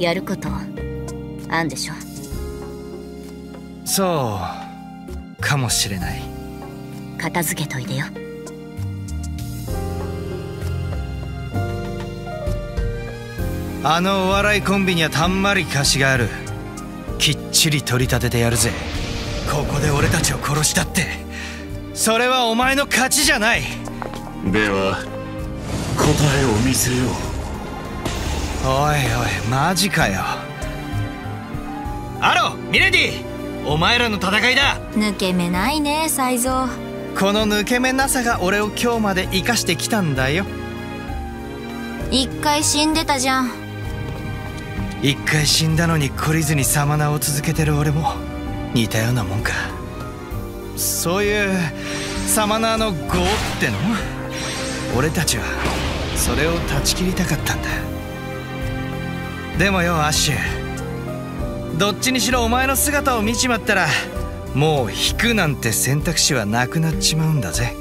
やることあんでしょ？そうかもしれない。片付けといてよ。あのお笑いコンビにはたんまり貸しがある。きっちり取り立ててやるぜ。ここで俺たちを殺したって。それはお前の勝ちじゃない。では答えを見せようおいおいマジかよ。アロミレディお前らの戦いだ。抜け目ないね才蔵この抜け目なさが俺を今日まで生かしてきたんだよ。一回死んでたじゃん。一回死んだのに懲りずにサマナーを続けてる俺も似たようなもんか。そういうサマナーの業っての？俺たちはそれを断ち切りたかったんだでもよアッシュ。どっちにしろお前の姿を見ちまったらもう引くなんて選択肢はなくなっちまうんだぜ。